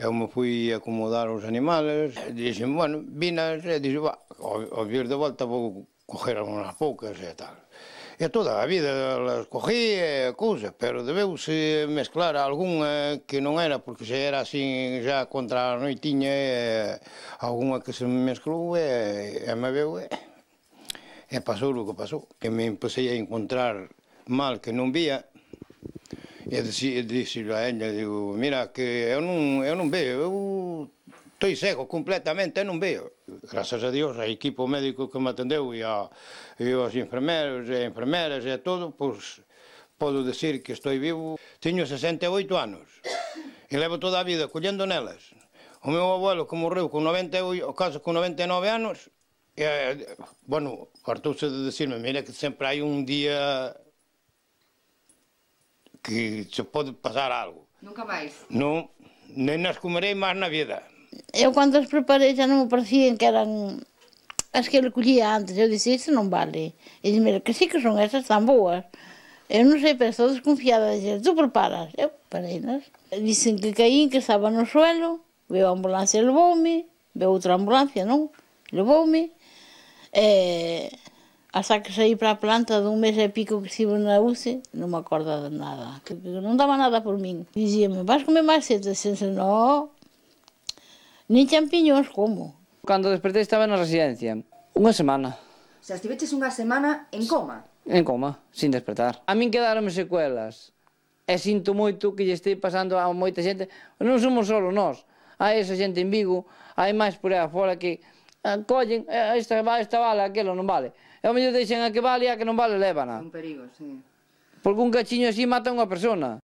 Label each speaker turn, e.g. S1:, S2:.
S1: Eu me fui acomodar os animales, dixen, bueno, vinas, e dixen, va, ao, ao vir de volta vou coger unhas poucas e tal. E toda a vida las cogí e cousas, pero debeuse mezclar algunha que non era, porque se era así já contra a noitiña, e, algunha que se mezclou e, e me veu e, e pasou o que pasou. Que me empecé a encontrar mal que non vía, e dixilo a ella, digo, mira, que eu non, eu non veo, eu Estou cego completamente, non veo. Grazas a Dios, a equipo médico que me atendeu e, a, e os enfermeros e enfermeras e todo, pois podo decir que estou vivo. Teño 68 anos e levo toda a vida collendo nelas. O meu abuelo que morreu con 98, caso con 99 anos, e, bueno, fartouse de decirme, mira que sempre hai un día que se pode pasar algo.
S2: Nunca máis?
S1: Non, nem as comerei máis na vida.
S3: Eu cando as preparei xa non me parecían que eran as que eu collía antes. Eu dixi, isto non vale. E dixi, mira, que sí que son esas tan boas. Eu non sei, pero estou desconfiada. Dixi, tú preparas. Eu preparei nas. Dicen que caín, que estaba no suelo, veo a ambulancia e levoume, veo outra ambulancia, non? Levoume. E Asa que saí para a planta dun mes e pico que estive na UCE, non me acorda de nada, que non daba nada por min. Dizíame, vas comer maceta? Sense, non, nin champiñóns como.
S4: Cando despertei estaba na residencia, unha semana.
S2: Se o sea, estiveches unha semana en coma?
S4: En coma, sin despertar. A min quedaronme secuelas, e sinto moito que lle estei pasando a moita xente, non somos solo nós, hai esa xente en Vigo, hai máis por aí afora que Eh, collen, eh, esta, esta vale, aquela non vale. E ao mellor deixen a que vale e a que non vale, lévana.
S2: Un perigo, sí.
S4: Porque un cachiño así mata unha persona.